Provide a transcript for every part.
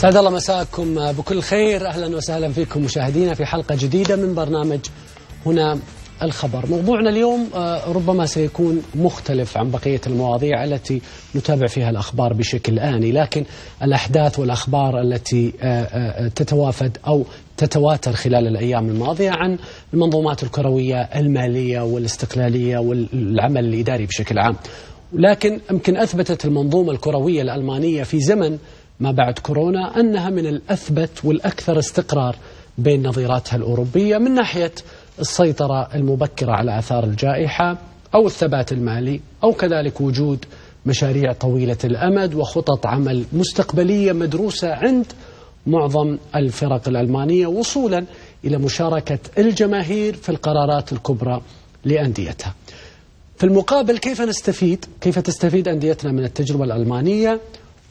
سعد الله مساءكم بكل خير أهلا وسهلا فيكم مشاهدينا في حلقة جديدة من برنامج هنا الخبر. موضوعنا اليوم ربما سيكون مختلف عن بقية المواضيع التي نتابع فيها الأخبار بشكل آني، لكن الأحداث والأخبار التي تتوافد أو تتواتر خلال الأيام الماضية عن المنظومات الكروية المالية والاستقلالية والعمل الإداري بشكل عام. لكن يمكن أثبتت المنظومة الكروية الألمانية في زمن ما بعد كورونا أنها من الأثبت والأكثر استقرار بين نظيراتها الأوروبية من ناحية السيطرة المبكرة على آثار الجائحة أو الثبات المالي أو كذلك وجود مشاريع طويلة الأمد وخطط عمل مستقبلية مدروسة عند معظم الفرق الألمانية وصولا إلى مشاركة الجماهير في القرارات الكبرى لأنديتها. في المقابل كيف نستفيد؟ كيف تستفيد أنديتنا من التجربة الألمانية؟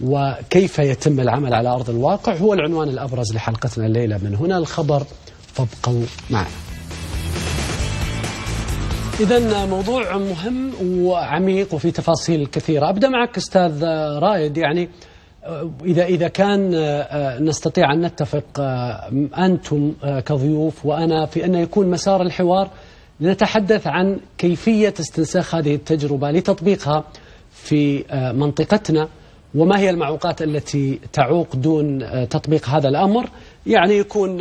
وكيف يتم العمل على أرض الواقع هو العنوان الأبرز لحلقتنا الليلة من هنا. الخبر فابقوا معنا. إذا موضوع مهم وعميق وفي تفاصيل كثيرة. أبدأ معك أستاذ رايد يعني إذا إذا كان نستطيع أن نتفق أنتم كضيوف وأنا في أن يكون مسار الحوار لنتحدث عن كيفية استنساخ هذه التجربة لتطبيقها في منطقتنا. وما هي المعوقات التي تعوق دون تطبيق هذا الأمر؟ يعني يكون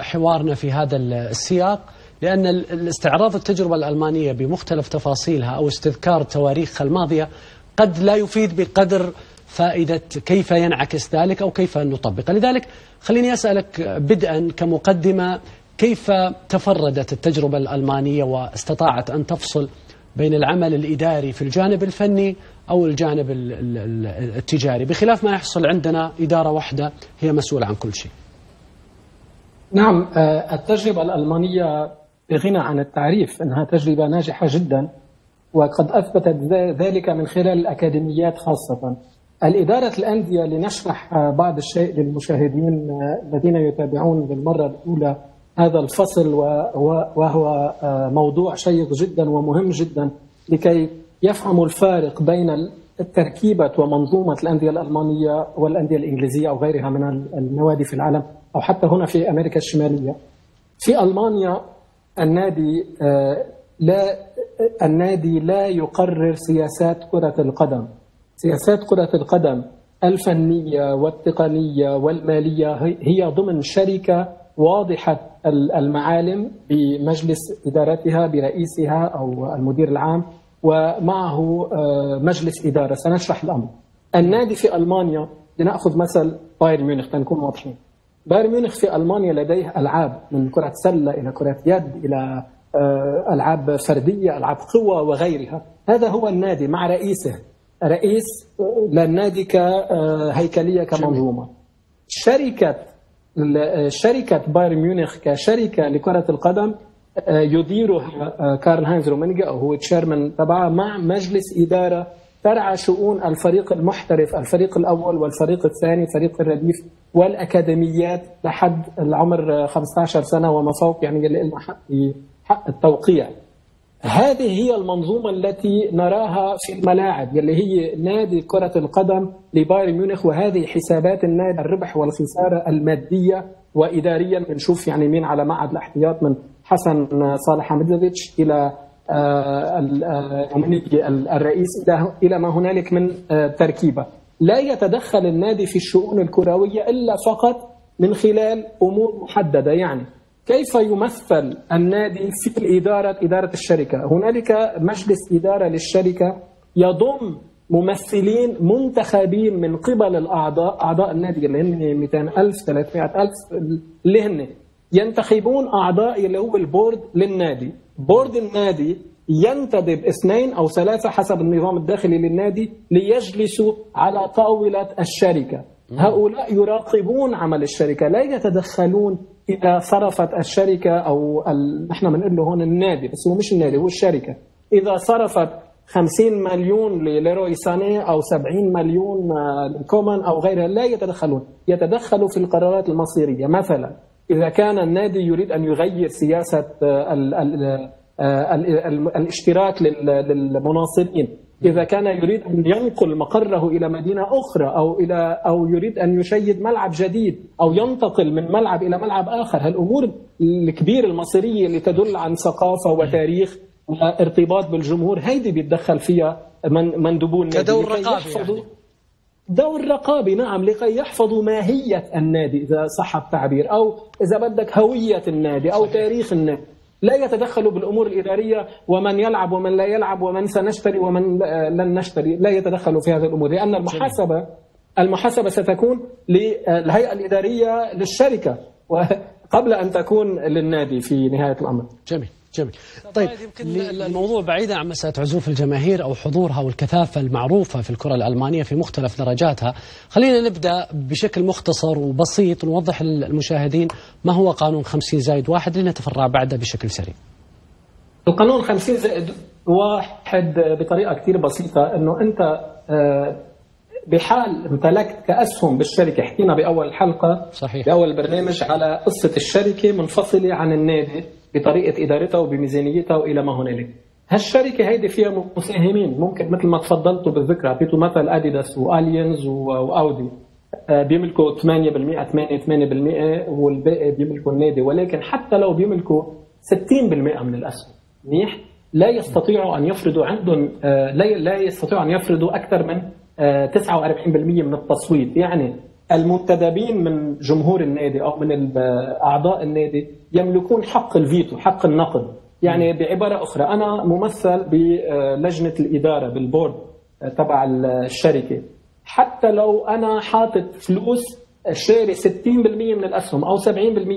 حوارنا في هذا السياق لأن الاستعراض التجربة الألمانية بمختلف تفاصيلها أو استذكار تواريخها الماضية قد لا يفيد بقدر فائدة كيف ينعكس ذلك أو كيف نطبق، لذلك خليني أسألك بدءا كمقدمة كيف تفردت التجربة الألمانية واستطاعت أن تفصل بين العمل الإداري في الجانب الفني أو الجانب التجاري بخلاف ما يحصل عندنا إدارة واحدة هي مسؤولة عن كل شيء. نعم التجربة الألمانية بغنى عن التعريف أنها تجربة ناجحة جدا وقد أثبتت ذلك من خلال الأكاديميات خاصة. الإدارة الأندية لنشرح بعض الشيء للمشاهدين الذين يتابعون بالمرة الأولى هذا الفصل وهو موضوع شيق جدا ومهم جدا لكي يفهموا الفارق بين التركيبة ومنظومة الأندية الألمانية والأندية الإنجليزية أو غيرها من النوادي في العالم أو حتى هنا في أمريكا الشمالية. في ألمانيا النادي لا النادي لا يقرر سياسات كرة القدم. سياسات كرة القدم الفنية والتقنية والمالية هي ضمن شركة واضحة المعالم بمجلس إدارتها برئيسها أو المدير العام. ومعه مجلس إدارة. سنشرح الأمر. النادي في ألمانيا لنأخذ مثل بايرن ميونخ تنكون واضحين. بايرن ميونخ في ألمانيا لديه ألعاب من كرة سلة إلى كرة يد إلى ألعاب فردية ألعاب قوة وغيرها. هذا هو النادي مع رئيسه. رئيس للنادي كهيكلية كمنظومة. شركة شركة بايرن ميونخ كشركة لكرة القدم يديرها كارل هاينز رومينيجا أو هو chairman تبعها مع مجلس إدارة ترعى شؤون الفريق المحترف الفريق الأول والفريق الثاني فريق الرديف والأكاديميات لحد العمر 15 سنة وما فوق يعني اللي لنا حق حق التوقيع. هذه هي المنظومة التي نراها في الملاعب اللي هي نادي كرة القدم لبايرن ميونخ وهذه حسابات النادي الربح والخسارة المادية وإداريا بنشوف يعني مين على معهد الاحتياط من حسن صالح حمدوفيتش إلى الرئيس إلى ما هنالك من تركيبة. لا يتدخل النادي في الشؤون الكروية إلا فقط من خلال أمور محددة. يعني كيف يمثل النادي في الإدارة إدارة الشركة؟ هنالك مجلس إدارة للشركة يضم ممثلين منتخبين من قبل الأعضاء أعضاء النادي اللي هن 200000 300000 اللي هن ينتخبون أعضاء اللي هو البورد للنادي. بورد النادي ينتدب اثنين أو ثلاثة حسب النظام الداخلي للنادي ليجلسوا على طاولة الشركة. هؤلاء يراقبون عمل الشركة لا يتدخلون اذا صرفت الشركة أو نحن بنقول له هون النادي بس هو مش النادي هو الشركة. إذا صرفت 50 مليون لليروي ساني أو 70 مليون لكومان أو غيرها لا يتدخلون. يتدخلوا في القرارات المصيرية. مثلا إذا كان النادي يريد أن يغير سياسة ال ال ال الاشتراك للمناصرين إذا كان يريد أن ينقل مقره إلى مدينة أخرى أو إلى أو يريد أن يشيد ملعب جديد أو ينتقل من ملعب إلى ملعب آخر هالأمور الكبيرة المصيرية اللي تدل عن ثقافة وتاريخ وارتباط بالجمهور هيدي بيتدخل فيها من مندوبون كدور رقابي يعني. دور رقابي نعم لكي يحفظوا ماهية النادي إذا صح التعبير أو إذا بدك هوية النادي أو تاريخ النادي لا يتدخلوا بالأمور الإدارية ومن يلعب ومن لا يلعب ومن سنشتري ومن لن نشتري لا يتدخلوا في هذه الأمور لأن المحاسبة المحاسبة ستكون للهيئة الإدارية للشركة قبل أن تكون للنادي في نهاية الأمر. جميل. جميل. طيب يمكن الموضوع بعيدا عن مسألة عزوف الجماهير أو حضورها والكثافة المعروفة في الكرة الألمانية في مختلف درجاتها. خلينا نبدأ بشكل مختصر وبسيط نوضح للمشاهدين ما هو قانون 50 زائد واحد لنتفرع بعده بشكل سريع. القانون 50 زائد واحد بطريقة كثير بسيطة أنه أنت آه، بحال امتلكت كأسهم بالشركة. حكينا بأول الحلقة صحيح. بأول برنامج على قصة الشركة منفصلة عن النادي بطريقة إدارتها وبميزانيتها وإلى ما هنالك. هالشركة هيدي فيها مساهمين. ممكن مثل ما تفضلتوا بالذكر أعطيتوا مثل اديداس والينز واودي بيملكوا 8% 8 8% والباقي بيملكوا النادي. ولكن حتى لو بيملكوا 60% من الأسهم منيح؟ لا يستطيعوا أن يفرضوا عندهم آه، لا يستطيعوا أن يفرضوا أكثر من 49% آه، من التصويت يعني المنتدبين من جمهور النادي أو من أعضاء النادي يملكون حق الفيتو حق النقد. يعني بعبارة أخرى أنا ممثل بلجنة الإدارة بالبورد تبع الشركة. حتى لو أنا حاطط فلوس شاري 60% من الأسهم أو 70%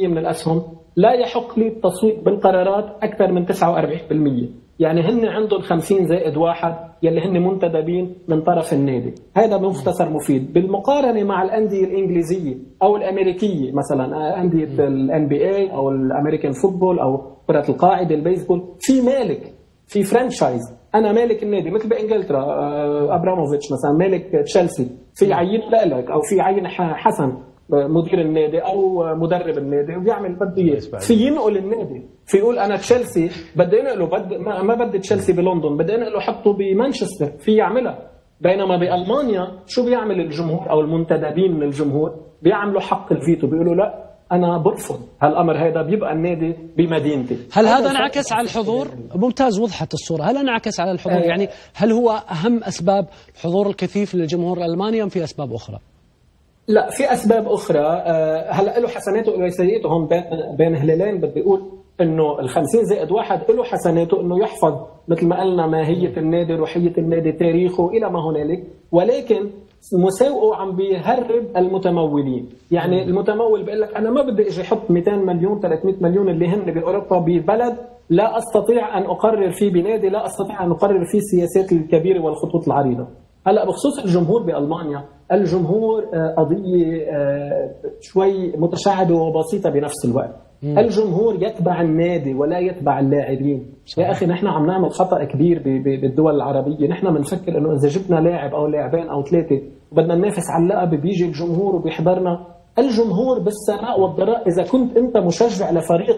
من الأسهم لا يحق لي التصويت بالقرارات أكثر من 49% يعني هن عندهم 50 زائد واحد يلي هن منتدبين من طرف النادي. هذا مختصر مفيد. بالمقارنة مع الأندية الإنجليزية أو الأمريكية مثلا أندية ال NBA أو ال American football أو كرة القاعدة البيسبول في مالك في franchise أنا مالك النادي مثل بإنجلترا آه، أبراموفيتش مثلا مالك تشيلسي. في عين لك أو في عين حسن مدير النادي أو مدرب النادي وبيعمل بده اياه في ينقل النادي. في يقول أنا تشيلسي بدي أنقله بد ما, ما بدي تشيلسي بلندن بدي أنقله حطه بمانشستر في يعملها. بينما بألمانيا شو بيعمل الجمهور أو المنتدبين من الجمهور؟ بيعملوا حق الفيتو بيقولوا لا أنا برفض هالأمر هذا بيبقى النادي بمدينتي. هل هذا انعكس على الحضور؟ ممتاز وضحت الصورة. هل انعكس على الحضور؟ آه. يعني هل هو أهم أسباب الحضور الكثيف للجمهور الألماني أم في أسباب أخرى؟ لا في أسباب أخرى. آه، هلأ له حسناته وله سيئاته هون بين هلالين بدي أقول إنه ال 50 زائد واحد له حسناته إنه يحفظ مثل ما قلنا ماهية النادي روحية النادي تاريخه إلى ما هنالك ولكن مساوئه عم بيهرب المتمولين يعني المتمول بيقول لك أنا ما بدي إجي أحط 200 مليون 300 مليون اللي هن بأوروبا ببلد لا أستطيع أن أقرر فيه بنادي لا أستطيع أن أقرر فيه السياسات الكبيرة والخطوط العريضة هلأ بخصوص الجمهور بألمانيا الجمهور آه، قضية آه، شوي متشعبة وبسيطة بنفس الوقت. الجمهور يتبع النادي ولا يتبع اللاعبين. يا أخي نحن عم نعمل خطأ كبير بالدول العربية. نحن بنفكر إنه إذا جبنا لاعب أو لاعبين أو ثلاثة بدنا ننافس على اللقب بيجي الجمهور وبيحضرنا. الجمهور بالسراء والضراء إذا كنت أنت مشجع لفريق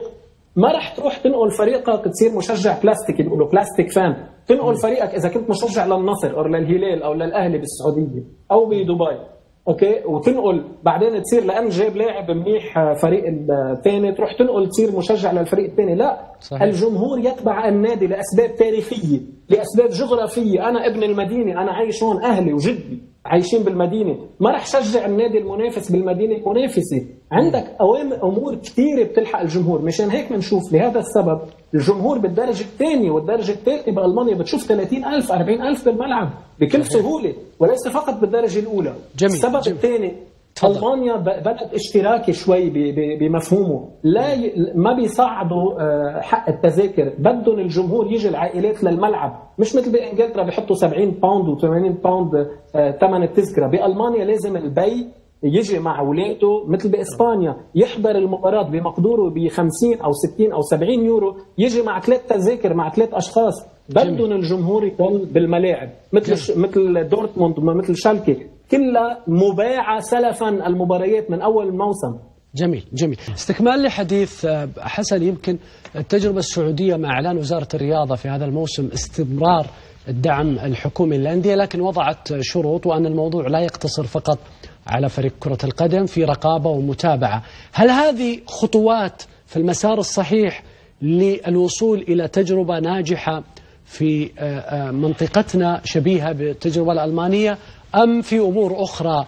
ما رح تروح تنقل فريقك تصير مشجع بلاستيك يقولوا plastic fan. تنقل فريقك إذا كنت مشجع للنصر أو للهلال أو للأهلي بالسعودية أو بدبي. أوكي؟ وتنقل. بعدين تصير لأن جاب لاعب منيح فريق الثاني تروح تنقل تصير مشجع للفريق الثاني لا. صحيح. الجمهور يتبع النادي لأسباب تاريخية لأسباب جغرافية. أنا ابن المدينة أنا عايش هون أهلي وجدي. عايشين بالمدينة. ما رح شجع النادي المنافس بالمدينة. المنافسه عندك أمور كثيرة بتلحق الجمهور. مشان هيك بنشوف لهذا السبب الجمهور بالدرجة الثانية والدرجة الثالثة بألمانيا بتشوف 30000 40000 بالملعب بكل سهولة وليس فقط بالدرجة الأولى. جميل. السبب الثاني ألمانيا بلد اشتراكي شوي بمفهومه. لا ي... ما بيصعدوا آه، حق التذاكر. بدهم الجمهور يجي العائلات للملعب. مش مثل بإنجلترا بيحطوا 70 pound و80 pound ثمن التذكرة. بألمانيا لازم البي يجي مع أولاده مثل بإسبانيا. يحضر المباراة بمقدوره ب 50 أو 60 أو 70 يورو. يجي مع ثلاث تذاكر مع ثلاث أشخاص. بدهم الجمهور يضل بالملاعب مثل مثل دورتموند مثل شالكي. كلها مباعة سلفا المباريات من أول الموسم. جميل جميل. استكمال لحديث آه، حسن يمكن التجربة السعودية مع إعلان وزارة الرياضة في هذا الموسم استمرار الدعم الحكومي للأندية لكن وضعت شروط وأن الموضوع لا يقتصر فقط على فريق كرة القدم في رقابة ومتابعة. هل هذه خطوات في المسار الصحيح للوصول إلى تجربة ناجحة في منطقتنا شبيهة بالتجربة الألمانية أم في أمور أخرى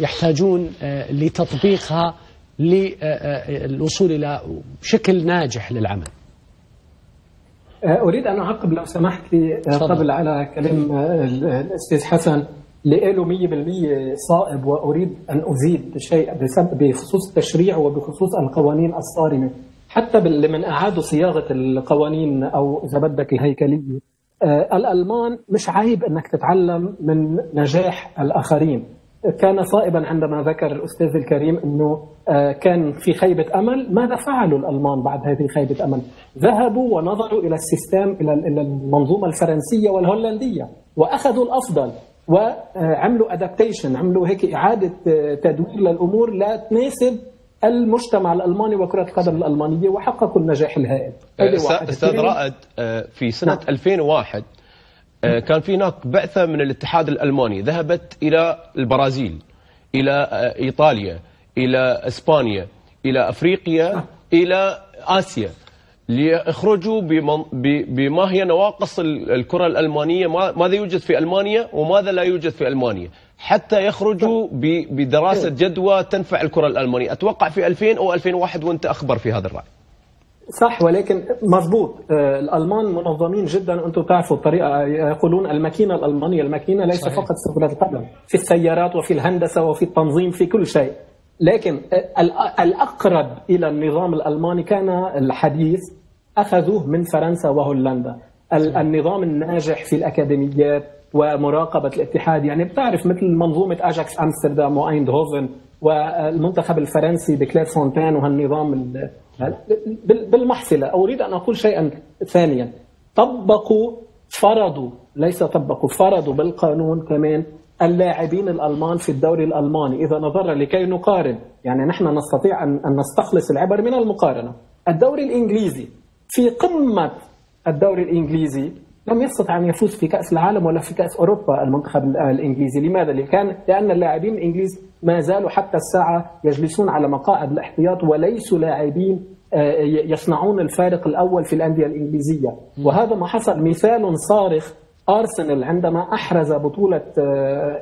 يحتاجون لتطبيقها للوصول إلى شكل ناجح للعمل. أريد أن أعقب لو سمحت لي قبل على كلام الأستاذ حسن اللي قاله 100% صائب وأريد أن أزيد شيء بخصوص التشريع وبخصوص القوانين الصارمة. حتى من أعادوا صياغة القوانين أو إذا بدك الهيكلية الألمان مش عيب أنك تتعلم من نجاح الآخرين. كان صائبا عندما ذكر الأستاذ الكريم أنه كان في خيبة أمل ماذا فعلوا الألمان بعد هذه خيبة أمل؟ ذهبوا ونظروا إلى ال system إلى المنظومة الفرنسية والهولندية وأخذوا الأفضل وعملوا adaptation عملوا هيك إعادة تدوير للأمور لا تناسب المجتمع الألماني وكرة القدم الألمانية وحققوا النجاح الهائل. أستاذ رائد في سنة نعم. 2001 كان في هناك بعثة من الاتحاد الألماني. ذهبت إلى البرازيل إلى إيطاليا إلى إسبانيا إلى أفريقيا إلى آسيا. ليخرجوا بما هي نواقص الكرة الألمانية. ماذا يوجد في ألمانيا وماذا لا يوجد في ألمانيا؟ حتى يخرجوا بدراسة جدوى تنفع الكرة الألمانية. أتوقع في 2000 أو 2001 وأنت أخبر في هذا الرأي. صح ولكن مضبوط. الألمان منظمين جدا أنتم تعرفوا الطريقة. يقولون الماكينة الألمانية الماكينة ليس صحيح. فقط في كرة القدم في السيارات وفي الهندسة وفي التنظيم في كل شيء. لكن الأقرب إلى النظام الألماني كان الحديث أخذوه من فرنسا وهولندا. النظام الناجح في الأكاديميات ومراقبة الاتحاد يعني بتعرف مثل منظومة أجاكس أمستردام وأيندهوفن والمنتخب الفرنسي بكلير فونتان وهالنظام بالمحصله أريد أن أقول شيئا ثانيا. طبقوا فرضوا ليس طبقوا فرضوا بالقانون كمان اللاعبين الألمان في الدوري الألماني إذا نظرنا لكي نقارن يعني نحن نستطيع ان نستخلص العبر من المقارنة. الدوري الإنجليزي في قمة الدوري الإنجليزي لم يستطع أن يفوز في كأس العالم ولا في كأس أوروبا المنتخب الإنجليزي، لماذا؟ لكان لأن اللاعبين الإنجليز ما زالوا حتى الساعة يجلسون على مقاعد الاحتياط وليسوا لاعبين يصنعون الفارق الأول في الأندية الإنجليزية، وهذا ما حصل مثال صارخ أرسنال عندما أحرز بطولة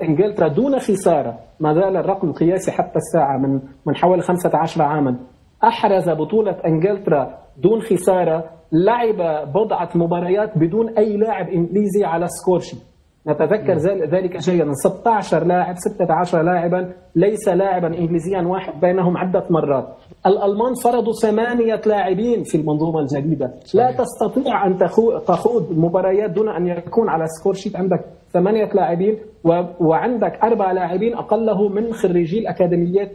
إنجلترا دون خسارة، ما زال الرقم القياسي حتى الساعة من من حوالي 15 عاما، أحرز بطولة إنجلترا دون خسارة لعب بضعة مباريات بدون أي لاعب إنجليزي على سكورشي نتذكر ذلك جيدا 16 لاعب 16 لاعبا ليس لاعبا انجليزيا واحد بينهم عدة مرات. الألمان فرضوا ثمانية لاعبين في المنظومة الجديدة. صحيح. لا تستطيع أن تخوض مباريات دون أن يكون على score sheet عندك ثمانية لاعبين وعندك أربع لاعبين أقله من خريجي الأكاديميات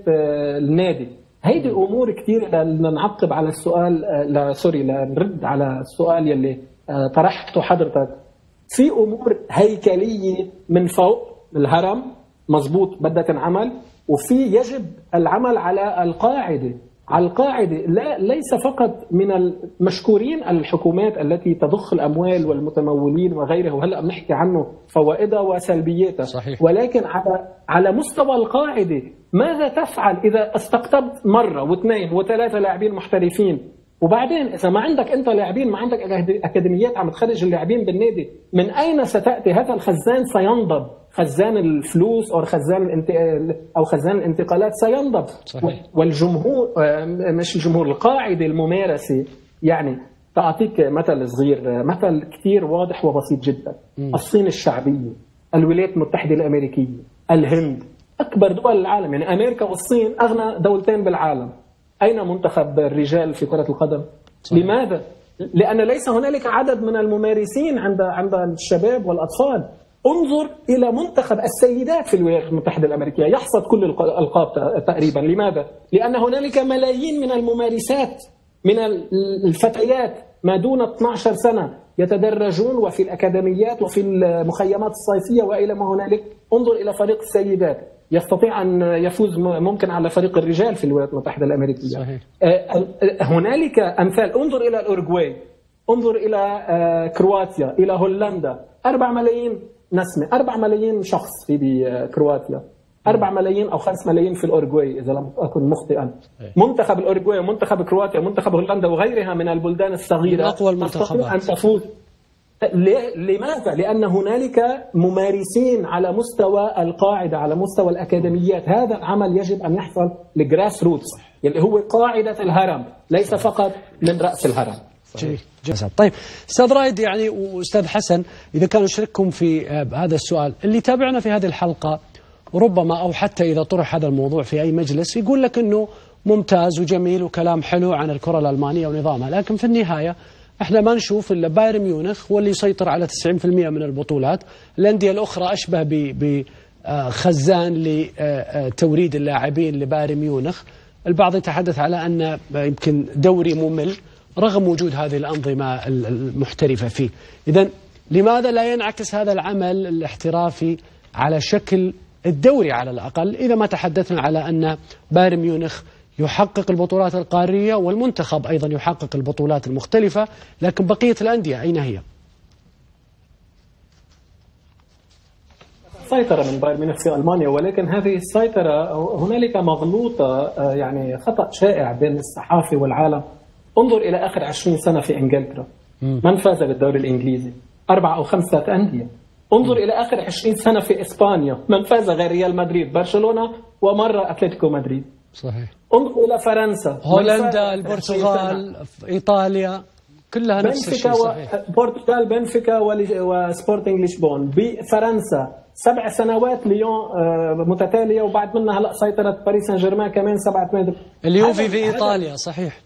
النادي. هيدي أمور كثير لنعقب على السؤال لا sorry لنرد على السؤال يلي طرحته حضرتك. في أمور هيكلية من فوق الهرم مزبوط بدها تنعمل وفي يجب العمل على القاعدة على القاعدة لا ليس فقط من المشكورين الحكومات التي تضخ الأموال والمتمولين وغيره وهلأ بنحكي عنه فوائدها وسلبياتها صحيح. ولكن على على مستوى القاعدة ماذا تفعل إذا استقطبت مرة واثنين وثلاثة لاعبين محترفين وبعدين إذا ما عندك أنت لاعبين ما عندك أكاديميات عم تخرج اللاعبين بالنادي من أين ستأتي هذا الخزان سينضب خزان الفلوس أو خزان. أو خزان الانتقالات سينضب صحيح. والجمهور مش الجمهور القاعدة الممارسة يعني تعطيك مثل صغير مثل كثير واضح وبسيط جدا م. الصين الشعبية الولايات المتحدة الأمريكية الهند أكبر دول العالم يعني أمريكا والصين أغنى دولتين بالعالم أين منتخب الرجال في كرة القدم؟ صحيح. لماذا؟ لأن ليس هنالك عدد من الممارسين عند عند الشباب والأطفال. انظر إلى منتخب السيدات في الولايات المتحدة الأمريكية. يحصد كل الألقاب تقريبا. لماذا؟ لأن هنالك ملايين من الممارسات من الفتيات ما دون 12 سنة يتدرجون وفي الأكاديميات وفي المخيمات الصيفية وإلى ما هنالك. انظر إلى فريق السيدات. يستطيع أن يفوز ممكن على فريق الرجال في الولايات المتحدة الأمريكية. صحيح. هنالك أمثال. انظر إلى الاورجواي انظر إلى كرواتيا إلى هولندا. 4 ملايين نسمة. 4 ملايين شخص في بكرواتيا 4 ملايين أو 5 ملايين في الاورجواي إذا لم أكن مخطئا. منتخب الاورجواي ومنتخب كرواتيا ومنتخب هولندا وغيرها من البلدان الصغيرة من أقوى المنتخبات. أن تفوز. لماذا؟ لأن هنالك ممارسين على مستوى القاعدة على مستوى الأكاديميات. هذا العمل يجب أن يحصل ل grassroots اللي هو قاعدة الهرم ليس فقط من رأس الهرم. جميل طيب أستاذ رايد يعني واستاذ حسن إذا كان يشرككم في آه، هذا السؤال اللي تابعنا في هذه الحلقة ربما أو حتى إذا طرح هذا الموضوع في أي مجلس يقول لك إنه ممتاز وجميل وكلام حلو عن الكرة الألمانية ونظامها لكن في النهاية إحنا ما نشوف إلا بايرن ميونخ هو اللي يسيطر على 90% من البطولات. الأندية الأخرى أشبه ب آه، خزان لتوريد اللاعبين لبايرن ميونخ. البعض يتحدث على أن آه، يمكن دوري ممل رغم وجود هذه الأنظمة ال- المحترفة فيه. إذا لماذا لا ينعكس هذا العمل الاحترافي على شكل الدوري على الأقل؟ إذا ما تحدثنا على أن بايرن ميونخ يحقق البطولات القارية والمنتخب أيضا يحقق البطولات المختلفة لكن بقية الأندية أين هي؟ سيطرة من بايرن ميونخ في ألمانيا ولكن هذه السيطرة هنالك مغلوطة يعني خطأ شائع بين الصحافة والعالم. انظر إلى آخر 20 سنة في إنجلترا. من فاز بالدوري الإنجليزي؟ أربعة أو خمسة أندية. انظر إلى آخر 20 سنة في إسبانيا. من فاز غير ريال مدريد؟ برشلونة ومرة أتلتيكو مدريد. صحيح. انظر إلى فرنسا. هولندا آخر 20 سنة؟ البرتغال إيطاليا كلها نفس الشيء. صحيح. بورتغال بنفيكا وسبورتنج لشبون بفرنسا سبع سنوات ليون آه، متتالية وبعد منها هلا سيطرت باريس سان جيرمان كمان سبعة ثمان اليوفي في إيطاليا صحيح.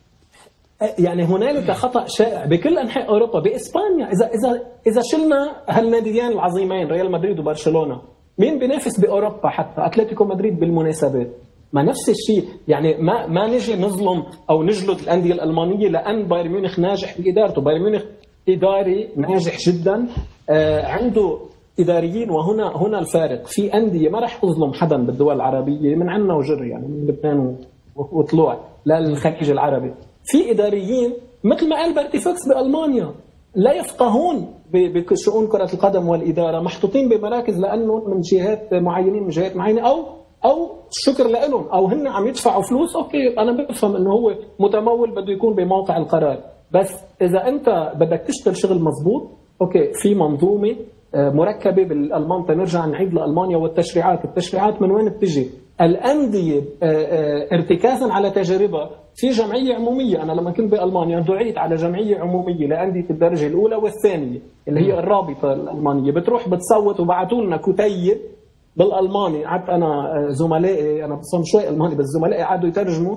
يعني هنالك خطأ شائع بكل أنحاء أوروبا. بإسبانيا اذا اذا إذا شلنا هالناديين العظيمين ريال مدريد وبرشلونة مين بينافس بأوروبا حتى؟ أتلتيكو مدريد بالمناسبات. ما نفس الشيء يعني ما ما نجي نظلم أو نجلد الأندية الألمانية لأن بايرن ميونخ ناجح بادارته بايرن ميونخ إداري ناجح جدا آه عنده إداريين وهنا هنا الفارق. في أندية ما راح اظلم حدا بالدول العربية من عنا وجر يعني من لبنان وطلوع للخليج العربي. في إداريين مثل ما قال بيرتي فوكتس بألمانيا لا يفقهون بشؤون كرة القدم والإدارة محطوطين بمراكز لأنه من جهات معينين من جهات معينة أو أو شكر لهم أو هن عم يدفعوا فلوس okay أنا بفهم إنه هو متمول بده يكون بموقع القرار. بس إذا أنت بدك تشتغل شغل مزبوط okay في منظومة آه، مركبة بالألمان. تنرجع نعيد لألمانيا والتشريعات، التشريعات من وين بتجي؟ الأندية آه، آه، ارتكازا على تجاربها في جمعية عمومية، أنا لما كنت بألمانيا دعيت على جمعية عمومية لأندية الدرجة الأولى والثانية اللي هي الرابطة الألمانية، بتروح بتصوت وبعثوا لنا كتيب بالألماني. قعدت أنا آه، زملائي أنا بصم شوي ألماني بس زملائي قعدوا يترجموا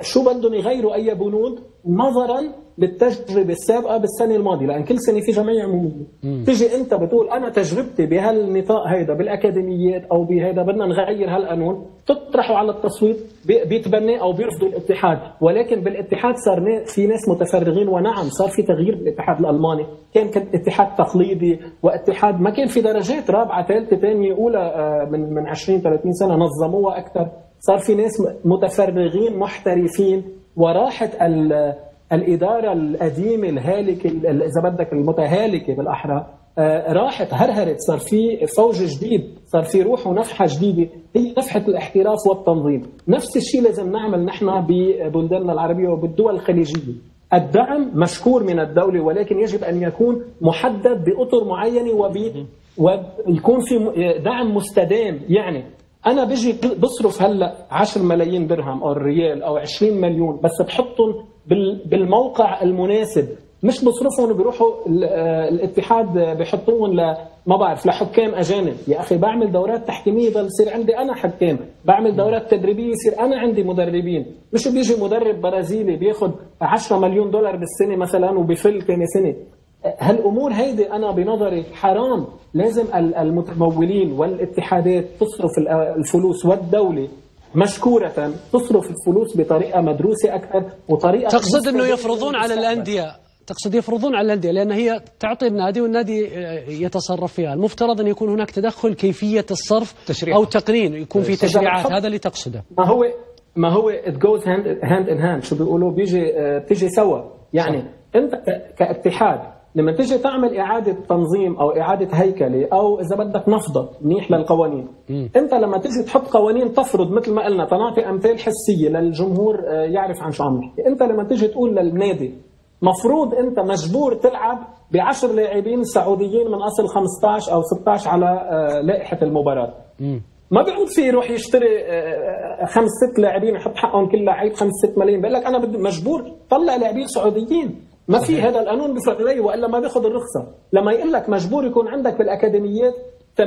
شو بدهم يغيروا أي بنود؟ نظرا للتجربه السابقة بالسنة الماضية لأن كل سنة في جمعيه عموميه تيجي أنت بتقول أنا تجربتي بهالنطاق هيدا بالأكاديميات أو بهيدا بدنا نغير هالقانون تطرحوا على التصويت بي- بيتبناه أو بيرفضوا الاتحاد. ولكن بالاتحاد صار في ناس متفرغين ونعم صار في تغيير بالاتحاد الألماني. كان كان اتحاد تقليدي واتحاد ما كان في درجات رابعة ثالثة ثانية أولى آه، من من 20 30 سنة نظموها أكثر. صار في ناس متفرغين محترفين وراحت ال- الإدارة القديمة الهالكة ال- إذا بدك المتهالكه بالأحرى آه، راحت هرهرت صار في فوج جديد صار في روح ونفحة جديدة هي نفحة الاحتراف والتنظيم. نفس الشيء لازم نعمل نحن ببلداننا العربية وبالدول الخليجية. الدعم مشكور من الدولة ولكن يجب أن يكون محدد بأطر معينة وب... ويكون في دعم مستدام. يعني أنا بجي بصرف هلأ 10 ملايين درهم أو ريال أو 20 مليون بس بحطهم بال... بالموقع المناسب. مش بصرفهم وبيروحوا ال- آه، الاتحاد بحطوهم ل ما بعرف لحكام أجانب. يا أخي بعمل دورات تحكيمية بل يصير عندي أنا حكام. بعمل دورات تدريبية يصير أنا عندي مدربين. مش بيجي مدرب برازيلي بياخذ 10 مليون دولار بالسنة مثلا وبفل ثاني سنة. هالأمور هيدي أنا بنظري حرام. لازم ال- المتمولين والاتحادات تصرف ال- الفلوس والدولة مشكورة تصرف الفلوس بطريقة مدروسة أكثر وطريقة تقصد إنه مستدامة يفرضون على. الأندية تقصد يفرضون على الأندية لأن هي تعطي النادي والنادي آه، يتصرف فيها، المفترض أن يكون هناك تدخل كيفية الصرف تشريعات. أو تقنين يكون في تشريعات. هذا اللي تقصده. ما هو ما هو it goes hand hand in hand. شو بيقولوا؟ بيجي آه، بتيجي سوا. يعني انت ك- كاتحاد لما تيجي تعمل إعادة تنظيم أو إعادة هيكلة أو إذا بدك نفضة منيح للقوانين م. أنت لما تيجي تحط قوانين تفرض مثل ما قلنا تنعطي أمثال حسية للجمهور آه، يعرف عن شو عم نحكي أنت لما تيجي تقول للنادي مفروض أنت مجبور تلعب بعشر لاعبين سعوديين من أصل 15 أو 16 على آه، لائحة المباراة م. ما بيعود فيه يروح يشتري آه، خمس ست لاعبين يحط حقهم كل لعيب خمس ست ملايين بيقول لك أنا بدي مجبور طلع لاعبين سعوديين ما في هذا القانون عليه وإلا ما بياخذ الرخصة. لما يقول لك مجبور يكون عندك في الاكاديميات 80%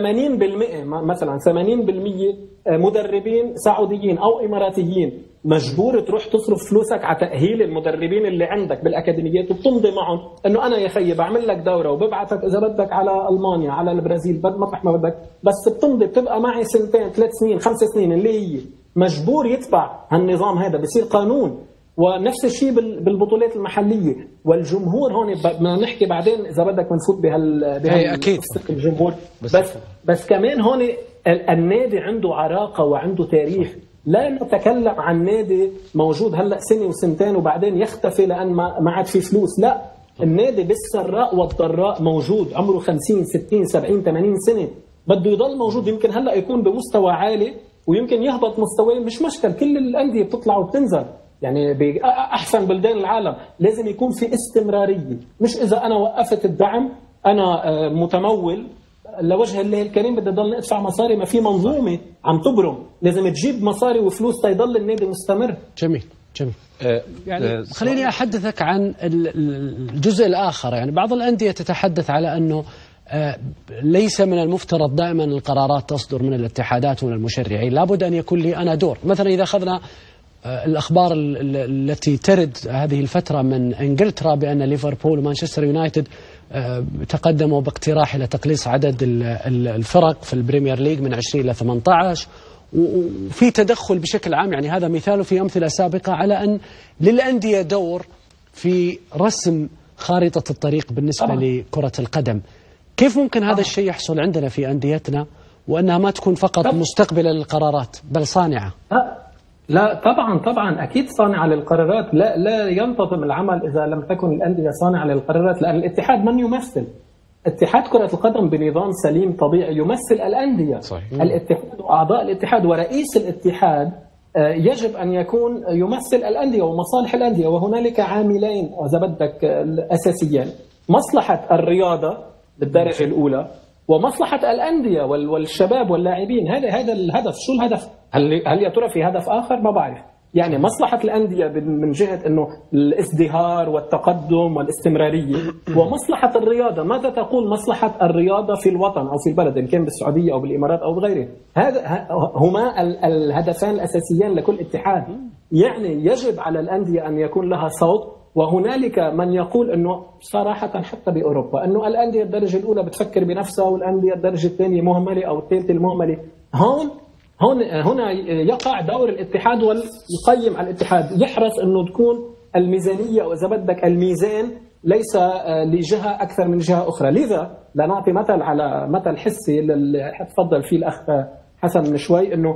مثلا 80% مدربين سعوديين أو إماراتيين مجبور تروح تصرف فلوسك على تأهيل المدربين اللي عندك بالأكاديميات وبتمضي معهم. إنه أنا يا خيي بعمل لك دورة وببعثك إذا بدك على ألمانيا على البرازيل بد مطرح ما بدك. بس بتمضي بتبقى معي سنتين ثلاث سنين خمس سنين اللي هي. مجبور يتبع هالنظام هذا بصير قانون. ونفس الشيء بالبطولات المحلية. والجمهور هون بدنا نحكي بعدين إذا بدك بنفوت بهال بهال أكيد. الجمهور. بس بس, بس كمان هون النادي عنده عراقة وعنده تاريخ. لا نتكلم عن نادي موجود هلأ سنة وسنتين وبعدين يختفي لأن ما ما عاد في فلوس. لا. النادي بالسراء والضراء موجود. عمره 50 60 70 80 سنة. بده يضل موجود. يمكن هلأ يكون بمستوى عالي ويمكن يهبط مستواه مش مشكل. كل الأندية بتطلع وبتنزل. يعني باحسن بلدان العالم لازم يكون في استمرارية. مش إذا أنا وقفت الدعم أنا آه، متمول. لوجه الله الكريم بدي ضل أدفع مصاري. ما في منظومة عم تبرم. لازم تجيب مصاري وفلوس تيضل النادي مستمر. جميل جميل. آه، يعني آه، خليني أحدثك عن الجزء الآخر. يعني بعض الأندية تتحدث على أنه ليس من المفترض دائما القرارات تصدر من الاتحادات ومن المشرعين. لابد أن يكون لي أنا دور. مثلا إذا أخذنا الأخبار التي ترد هذه الفترة من إنجلترا بأن ليفربول ومانشستر يونايتد آه، تقدموا باقتراح إلى تقليص عدد الفرق في البريمير ليج من 20 إلى 18 وفي تدخل بشكل عام يعني هذا مثال في أمثلة سابقة على أن للأندية دور في رسم خارطة الطريق بالنسبة أوه. لكرة القدم. كيف ممكن هذا الشيء يحصل عندنا في أنديتنا وأنها ما تكون فقط مستقبلة للقرارات بل صانعة؟ لا طبعا طبعا أكيد صانعه للقرارات. لا لا ينتظم العمل إذا لم تكن الأندية صانعه للقرارات لأن الاتحاد من يمثل؟ اتحاد كرة القدم بنظام سليم طبيعي يمثل الأندية. صحيح. الاتحاد وأعضاء الاتحاد ورئيس الاتحاد آه، يجب أن يكون يمثل الأندية ومصالح الأندية وهنالك عاملين إذا بدك أساسيين مصلحة الرياضة بالدرجة الأولى. ومصلحة الأندية والشباب واللاعبين. هذا هذا الهدف شو الهدف هل هل يا ترى في هدف آخر؟ ما بعرف. يعني مصلحة الأندية من جهة أنه الازدهار والتقدم والاستمرارية. ومصلحة الرياضة. ماذا تقول مصلحة الرياضة في الوطن أو في البلد إن كان بالسعودية أو بالإمارات أو بغيره هذا هما الهدفان الأساسيان لكل اتحاد. يعني يجب على الأندية أن يكون لها صوت وهنالك من يقول إنه صراحة حتى بأوروبا إنه الأندية الدرجة الأولى بتفكر بنفسها والأندية الدرجة الثانية مهملة أو الثالثة المهملة. هون هون هنا يقع دور الاتحاد ويقيم على الاتحاد. يحرص إنه تكون الميزانية واذا بدك الميزان ليس لجهة أكثر من جهة أخرى. لذا لنعطي مثل على مثل حسي اللي تفضل فيه الأخ حسن من شوي إنه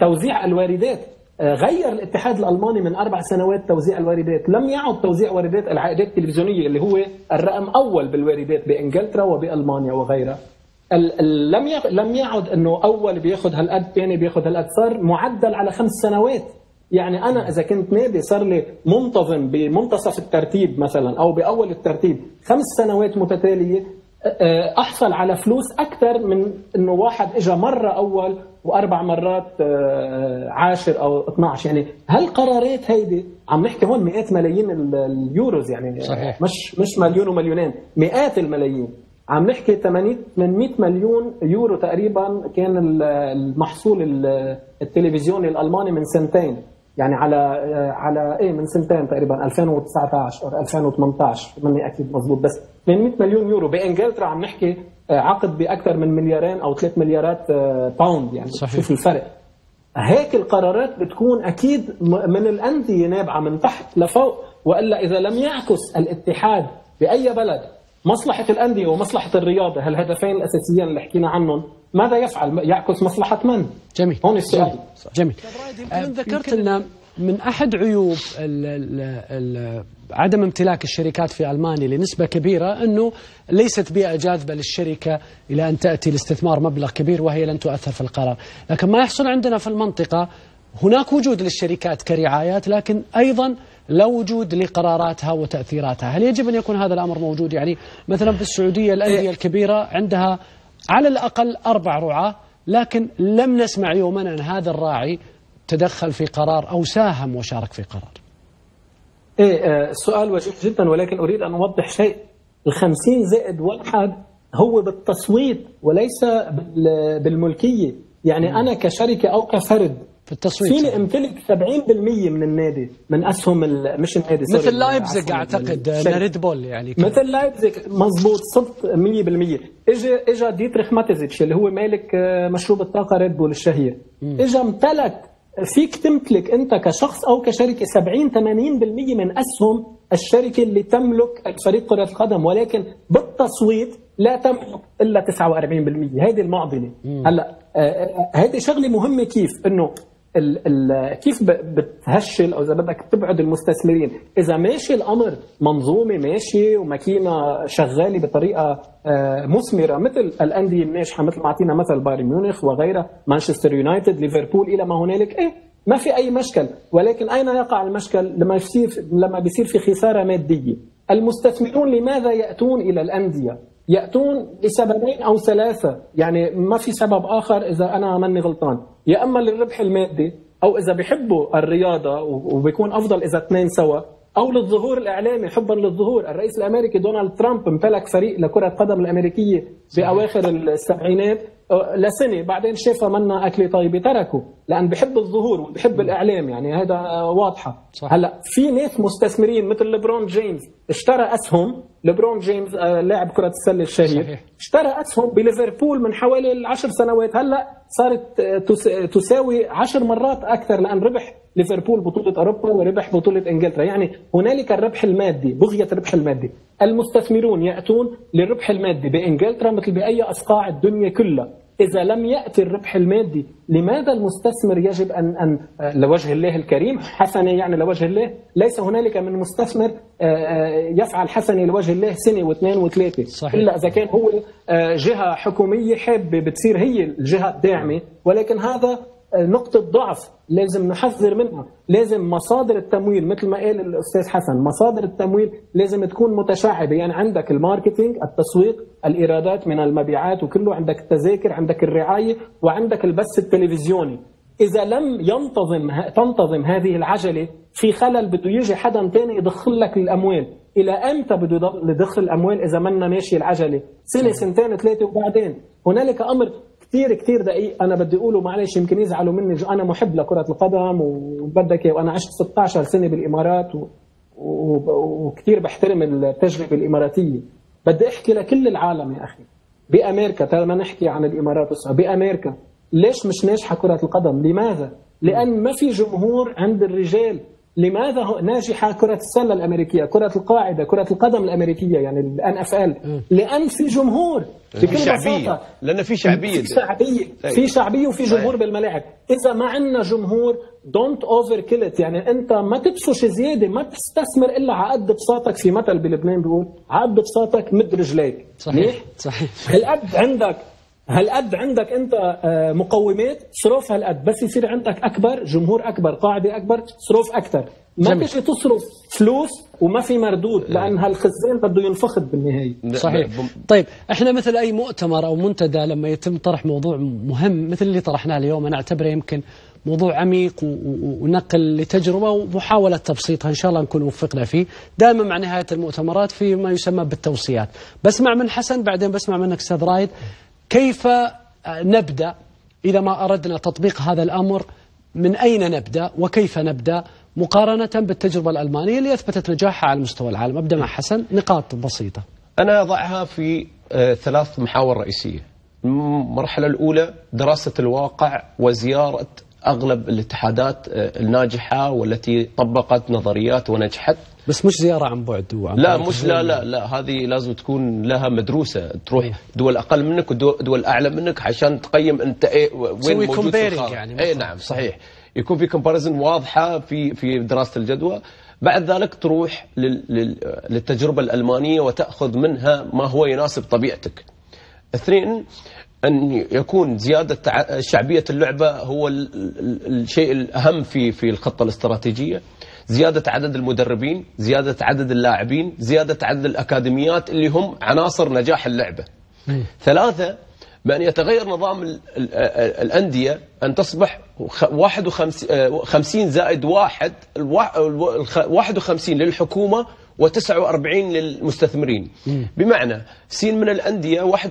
توزيع الواردات آه، غير الاتحاد الألماني من أربع سنوات توزيع الواردات، لم يعد توزيع واردات العائدات التلفزيونية اللي هو الرقم أول بالواردات بإنجلترا وبألمانيا وغيرها. لم لم يعد إنه أول بياخذ هالقد ثاني بياخذ هالقد. صار معدل على خمس سنوات. يعني أنا إذا كنت نادي صار لي منتظم بمنتصف الترتيب مثلا أو بأول الترتيب. خمس سنوات متتالية أحصل على فلوس أكثر من إنه واحد اجى مرة أول وأربع مرات آه، عاشر أو 12 يعني هالقرارات هيدي؟ عم نحكي هون مئات ملايين اليوروز يعني صحيح. مش مش مليون ومليونين مئات الملايين. عم نحكي 800 800 مليون يورو تقريبا كان المحصول التلفزيوني الألماني من سنتين. يعني على على إيه من سنتين تقريبا 2019 أو 2018 ماني أكيد مضبوط بس 800 مليون يورو. بإنجلترا عم نحكي آه، عقد بأكثر من مليارين أو 3 مليارات باوند آه، يعني صحيح. شوف الفرق هيك القرارات بتكون أكيد من الأندية نابعة من تحت لفوق وإلا إذا لم يعكس الاتحاد بأي بلد مصلحة الأندية ومصلحة الرياضة هالهدفين الأساسيين اللي حكينا عنهم ماذا يفعل؟ يعكس مصلحة من؟ جميل هون السؤال جميل, جميل. آه ذكرت أن من أحد عيوب ال ال ال عدم امتلاك الشركات في ألمانيا لنسبة كبيرة أنه ليست بيئة جاذبة للشركة إلى أن تأتي لاستثمار مبلغ كبير وهي لن تؤثر في القرار، لكن ما يحصل عندنا في المنطقة هناك وجود للشركات كرعايات لكن أيضا لا وجود لقراراتها وتأثيراتها، هل يجب أن يكون هذا الأمر موجود؟ يعني مثلا في السعودية الأندية الكبيرة عندها على الأقل أربع رعاة لكن لم نسمع يوما أن هذا الراعي تدخل في قرار أو ساهم وشارك في قرار. إيه آه، السؤال وجيه جدا ولكن أريد أن أوضح شيء الخمسين زائد واحد هو بالتصويت وليس بال- بالملكية يعني أنا كشركة أو كفرد في التصويت فيني. أمتلك 70% من النادي من أسهم ال- مش النادي مثل لايبزيج أعتقد. ريد بول يعني كان. مثل لايبزيج مزبوط صرت 100% اجى اجى ديتريخ ماتيزيتش اللي هو مالك آه، مشروب الطاقة ريد بول الشهير اجى امتلك فيك تمتلك انت كشخص أو كشركة 70 80% من أسهم الشركة اللي تملك الفريق كرة القدم ولكن بالتصويت لا تملك إلا 49% هذه المعضلة. هلأ آه، آه، هذه شغلة مهمة كيف؟ إنه ال ال كيف بتهشل أو إذا بدك تبعد المستثمرين؟ إذا ماشي الأمر منظومة ماشية وماكينة شغالة بطريقة آه، مثمرة مثل الأندية الناجحه مثل ما اعطينا مثل بايرن ميونخ وغيرها مانشستر يونايتد ليفربول إلى ما هنالك إيه ما في أي مشكل. ولكن أين يقع المشكل؟ لما يصير لما بيصير في خسارة مادية. المستثمرون لماذا يأتون إلى الأندية؟ يأتون لسببين أو ثلاثة. يعني ما في سبب آخر إذا أنا ماني غلطان. يا أما للربح المادي أو إذا بيحبوا الرياضة وبيكون أفضل إذا اثنين سوا أو للظهور الإعلامي حبا للظهور. الرئيس الأمريكي دونالد ترامب امتلك فريق لكرة القدم الأمريكية بأواخر السبعينات. لسنة بعدين شافها منا اكله طيبه تركه لأن بحب الظهور وبحب الإعلام يعني هذا واضحة صح. هلأ في ناس مستثمرين مثل ليبرون جيمس اشترى أسهم ليبرون جيمس آه، لاعب كرة السلة الشهير صحيح. اشترى أسهم بليفربول من حوالي العشر سنوات هلأ صارت آه، تس- تساوي عشر مرات أكثر لأن ربح ليفربول بطولة أوروبا وربح بطولة إنجلترا. يعني هنالك الربح المادي بغيه الربح المادي. المستثمرون يأتون للربح المادي بإنجلترا مثل بأي أصقاع الدنيا كلها. إذا لم يأتي الربح المادي لماذا المستثمر يجب أن, أن آه، لوجه الله الكريم؟ حسنة يعني لوجه الله؟ ليس هنالك من مستثمر آه، آه، يفعل حسنة لوجه الله سنة واثنين وثلاثة. صحيح. إلا إذا كان هو آه، جهة حكومية حابة بتصير هي الجهة الداعمة ولكن هذا آه، نقطة ضعف لازم نحذر منها. لازم مصادر التمويل مثل ما قال الأستاذ حسن مصادر التمويل لازم تكون متشعبة. يعني عندك الماركتينج التسويق الإيرادات من المبيعات وكله عندك التذاكر عندك الرعاية وعندك البث التلفزيوني. إذا لم ينتظم تنتظم هذه العجلة في خلل بده يجي حدا تاني يدخل لك الأموال. إلى أمتى بده يدخل الأموال إذا منا ماشي العجلة؟ سنة سنتين ثلاثة وبعدين؟ هنالك أمر كثير كثير دقيق أنا بدي أقوله معلش يمكن يزعلوا مني أنا محب لكرة القدم وبدك وأنا عشت 16 سنة بالإمارات و... و... وكثير بحترم التجربة الإماراتية. بدي أحكي لكل العالم يا أخي بأمريكا ترى ما نحكي عن الإمارات والسعودية بأمريكا ليش مش ناجحة كرة القدم؟ لماذا؟ لأن ما في جمهور عند الرجال. لماذا ناجحة كرة السلة الأمريكية كرة القاعدة كرة القدم الأمريكية يعني الان اف ال لأن في جمهور في بكل بساطة. لأن في شعبية. في شعبية أي. في شعبية وفي. جمهور بالملاعب. إذا ما عندنا جمهور Don't overkill it يعني أنت ما تبسش زيادة ما تستثمر إلا على قد بساطك. في مثل بلبنان بيقول على قد بساطك مد رجليك. صحيح صحيح. هالقد عندك هالقد عندك انت آه، مقومات صرف هالقد. بس يصير عندك أكبر جمهور أكبر قاعدة أكبر صرف أكثر ما جميل. تجي تصرف فلوس وما في مردود لأن هالخزان بده ينفخت بالنهاية. صحيح. طيب إحنا مثل أي مؤتمر أو منتدى لما يتم طرح موضوع مهم مثل اللي طرحناه اليوم أنا أعتبره يمكن موضوع عميق ونقل لتجربة ومحاولة تبسيطها إن شاء الله نكون وفقنا فيه. دائما مع نهاية المؤتمرات في ما يسمى بالتوصيات. بسمع من حسن بعدين بسمع منك أستاذ رايد. كيف آه، نبدأ إذا ما أردنا تطبيق هذا الأمر؟ من أين نبدأ؟ وكيف نبدأ؟ مقارنة بالتجربة الألمانية اللي أثبتت نجاحها على مستوى العالم. أبدأ مع حسن. نقاط بسيطة. أنا أضعها في آه، ثلاث محاور رئيسية. المرحلة الأولى دراسة الواقع وزيارة أغلب الاتحادات آه، الناجحة والتي طبقت نظريات ونجحت. بس مش زيارة عن بعد وعن لا بعد مش لا لا لا هذه لازم تكون لها مدروسة تروح دول أقل منك ودول أعلى منك عشان تقيم أنت إيه وين موجود في الخارج. يعني إيه مثلاً. نعم صحيح. يكون في كومباريزن واضحة في في دراسة الجدوى. بعد ذلك تروح للتجربة الألمانية وتأخذ منها ما هو يناسب طبيعتك. اثنين أن يكون زيادة شعبية اللعبة هو الشيء الأهم في في الخطة الاستراتيجية. زيادة عدد المدربين زيادة عدد اللاعبين زيادة عدد الأكاديميات اللي هم عناصر نجاح اللعبة. ثلاثة بأن يتغير نظام الأندية أن تصبح 51 زائد واحد 51 للحكومة و49 للمستثمرين. بمعنى سين من الأندية 51%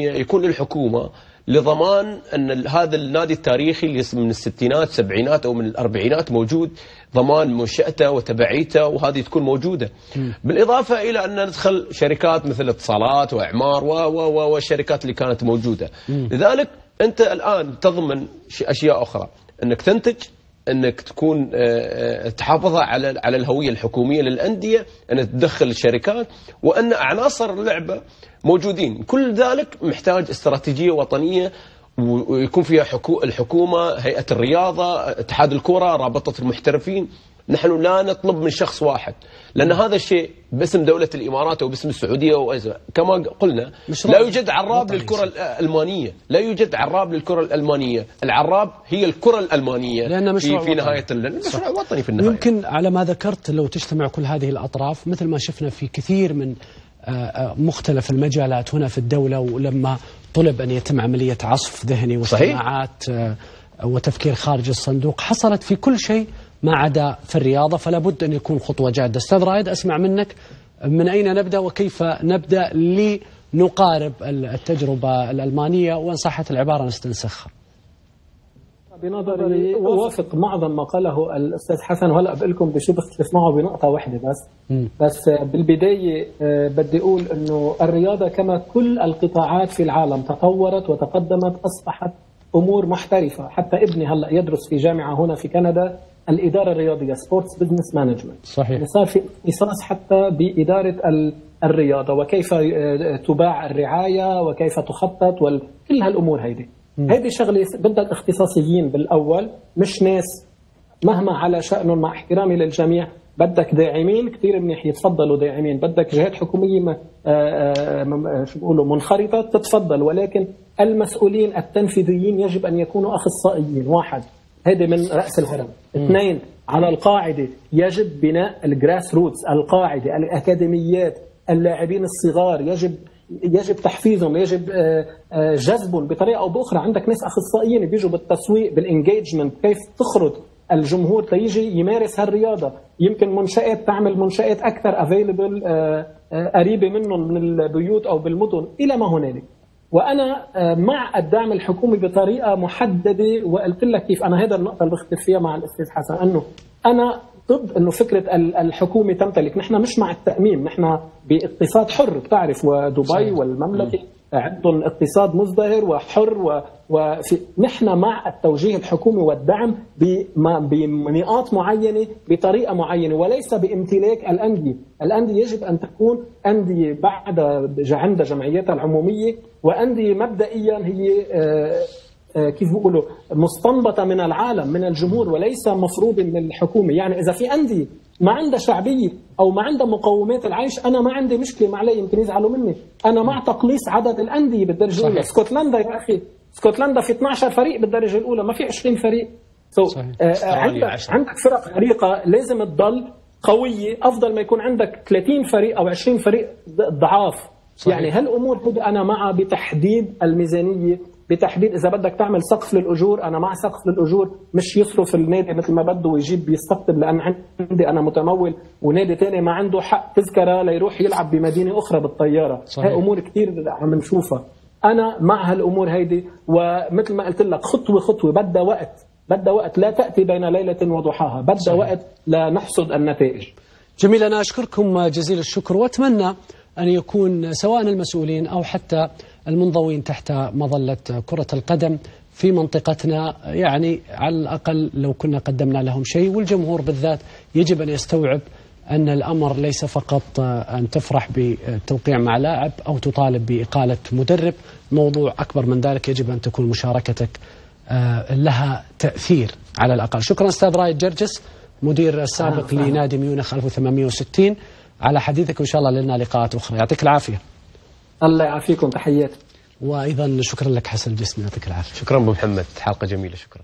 يكون للحكومة لضمان أن هذا النادي التاريخي اللي من الستينات السبعينات أو من الأربعينات موجود ضمان منشأته وتبعيته وهذه تكون موجودة. بالإضافة إلى أن ندخل شركات مثل اتصالات وإعمار والشركات اللي كانت موجودة. لذلك أنت الآن تضمن أشياء أخرى. أنك تنتج انك تكون آه، آه، تحافظ على على الهوية الحكومية للأندية أن تدخل الشركات وأن عناصر اللعبة موجودين. كل ذلك محتاج استراتيجية وطنية ويكون فيها حكو الحكومة هيئة الرياضة اتحاد الكرة رابطة المحترفين. نحن لا نطلب من شخص واحد لأن هذا الشيء باسم دولة الإمارات أو باسم السعودية كما قلنا لا يوجد عراب للكرة الألمانية لا يوجد عراب للكرة الألمانية العراب هي الكرة الألمانية لأن مشروع في, في نهاية مشروع وطني في النهاية. يمكن على ما ذكرت لو تجتمع كل هذه الأطراف مثل ما شفنا في كثير من آه، آه، مختلف المجالات هنا في الدولة ولما طلب أن يتم عملية عصف ذهني واجتماعات آه، وتفكير خارج الصندوق حصلت في كل شيء ما عدا في الرياضة فلا بد أن يكون خطوة جادة. أستاذ رائد أسمع منك. من أين نبدأ وكيف نبدأ لنقارب التجربة الألمانية وإن صحت العبارة نستنسخها؟ بنظري أوافق معظم ما قاله الأستاذ حسن. وهلا بقول لكم بشو بختلف معه بنقطة واحدة بس. م. بس بالبداية آه، بدي أقول إنه الرياضة كما كل القطاعات في العالم تطورت وتقدمت أصبحت أمور محترفة. حتى ابني هلا يدرس في جامعة هنا في كندا. الإدارة الرياضية sports business management صحيح. يعني صار في اختصاص حتى بإدارة الرياضة وكيف آه، تباع الرعاية وكيف تخطط وكل هالأمور هيدي. هيدي شغلة بدها اختصاصيين بالأول مش ناس. مهما على شأنهم مع احترامي للجميع بدك داعمين كثير منيح يتفضلوا داعمين. بدك جهات حكومية آه، آه، شو بيقولوا منخرطة تتفضل. ولكن المسؤولين التنفيذيين يجب أن يكونوا أخصائيين واحد. هذا من رأس الهرم اثنين على القاعدة يجب بناء ال grassroots القاعدة الأكاديميات اللاعبين الصغار. يجب يجب تحفيزهم يجب آه، آه، جذبهم بطريقة أو بأخرى. عندك ناس أخصائيين بيجوا بالتسويق بال engagement كيف تخرج الجمهور تيجي يمارس هالرياضة. يمكن منشآت تعمل منشآت أكثر available آه، قريبة منهم من البيوت أو بالمدن. إلى ما هنالك. وأنا مع الدعم الحكومي بطريقة محددة وقلت لك كيف أنا هذا النقطة اللي بختلف فيها مع الأستاذ حسن إنه أنا ضد إنه فكرة الحكومة تمتلك. نحن مش مع التاميم نحن باقتصاد حر بتعرف ودبي. والمملكة. عندهم اقتصاد مزدهر وحر و... وفي نحن مع التوجيه الحكومي والدعم بنقاط معينة بطريقة معينة وليس بامتلاك الأندية، الأندية يجب أن تكون أندية بعد عند جمعياتها العمومية وأندية مبدئيا هي آه، آه، كيف بيقولوا مستنبطة من العالم من الجمهور وليس مفروض من الحكومة يعني إذا في أندية ما عندها شعبية أو ما عندها مقومات العيش أنا ما عندي مشكلة مع علي يمكن يزعلوا مني. أنا مع تقليص عدد الأندية بالدرجة الأولى. اسكتلندا يا أخي اسكتلندا في 12 فريق بالدرجة الأولى ما في 20 فريق. سو so, آه عندك عندك فرق عريقة لازم تضل قوية أفضل ما يكون عندك 30 فريق أو 20 فريق ضعاف. صحيح. يعني هالأمور أنا معها بتحديد الميزانية بتحديد إذا بدك تعمل سقف للأجور أنا مع سقف للأجور مش يصرف النادي مثل ما بده ويجيب يستقطب لأن عندي أنا متمول ونادي ثاني ما عنده حق تذكرة ليروح يلعب بمدينة أخرى بالطيارة. صحيح. هاي أمور كثير عم نشوفها. أنا مع هالأمور هيدي ومثل ما قلت لك خطوة خطوة بدها وقت بدها وقت لا تأتي بين ليلة وضحاها بدها وقت لنحصد النتائج. جميل أنا أشكركم جزيل الشكر وأتمنى أن يكون سواء المسؤولين أو حتى المنضوين تحت مظلة كرة القدم في منطقتنا يعني على الأقل لو كنا قدمنا لهم شيء. والجمهور بالذات يجب أن يستوعب أن الأمر ليس فقط أن تفرح بتوقيع مع لاعب أو تطالب بإقالة مدرب. موضوع أكبر من ذلك يجب أن تكون مشاركتك آه، لها تأثير على الأقل. شكرا أستاذ رايد جرجس مدير السابق لنادي ميونخ 1860 على حديثك وإن شاء الله لنا لقاءات أخرى. يعطيك العافية. الله يعافيكم تحياتي. وأيضا شكرا لك حسن الجسمي يعطيك العافية. شكرا أبو محمد حلقة جميلة شكرا.